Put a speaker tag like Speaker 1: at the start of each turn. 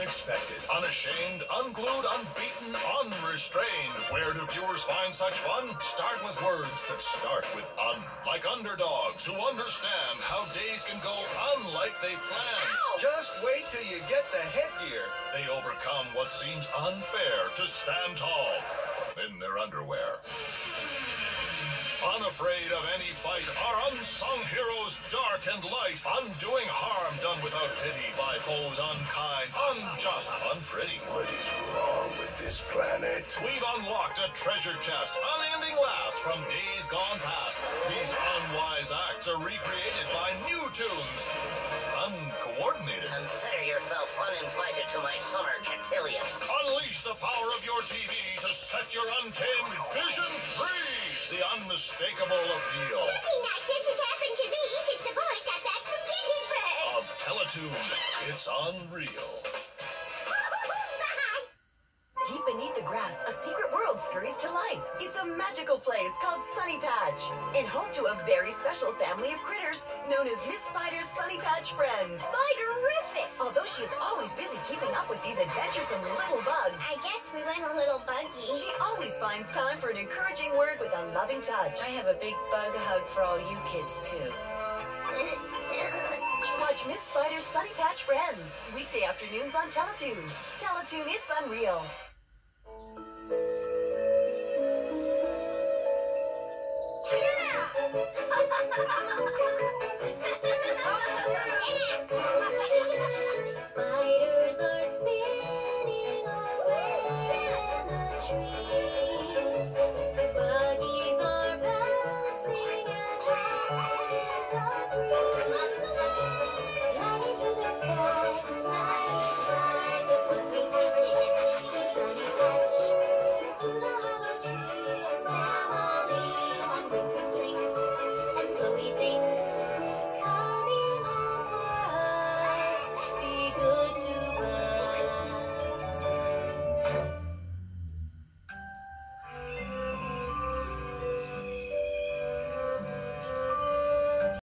Speaker 1: unexpected, unashamed, unglued, unbeaten, unrestrained. Where do viewers find such fun? Start with words that start with un. Like underdogs who understand how days can go unlike they planned.
Speaker 2: Just wait till you get the headgear.
Speaker 1: They overcome what seems unfair to stand tall in their underwear. Unafraid of any fight, our unsung heroes dark and light, undoing harm done without pity by foes unkind, unjust, unpretty.
Speaker 3: What is wrong with this planet?
Speaker 1: We've unlocked a treasure chest, unending laughs from days gone past. These unwise acts are recreated by new tunes. Uncoordinated.
Speaker 4: Consider yourself uninvited to my summer cotillion.
Speaker 1: Unleash the power of your TV to set your untamed vision free. The unmistakable appeal
Speaker 5: Peanuts, this
Speaker 1: of It's unreal.
Speaker 6: Deep beneath the grass, a secret world scurries to life. It's a magical place called Sunny Patch, and home to a very special family of critters known as Miss Spider's Sunny Patch Friends.
Speaker 5: Spiderific.
Speaker 6: Although she is always busy keeping up with these adventuresome little bugs,
Speaker 5: I guess we went a little buggy.
Speaker 6: she always finds time for an encouraging word with a loving touch.
Speaker 7: I have a big bug hug for all you kids, too.
Speaker 6: Watch Miss Spider's Sunny Patch Friends, weekday afternoons on Teletoon. Teletoon, it's unreal.
Speaker 5: Spiders are spinning away in the trees. Buggies are bouncing and in the breeze.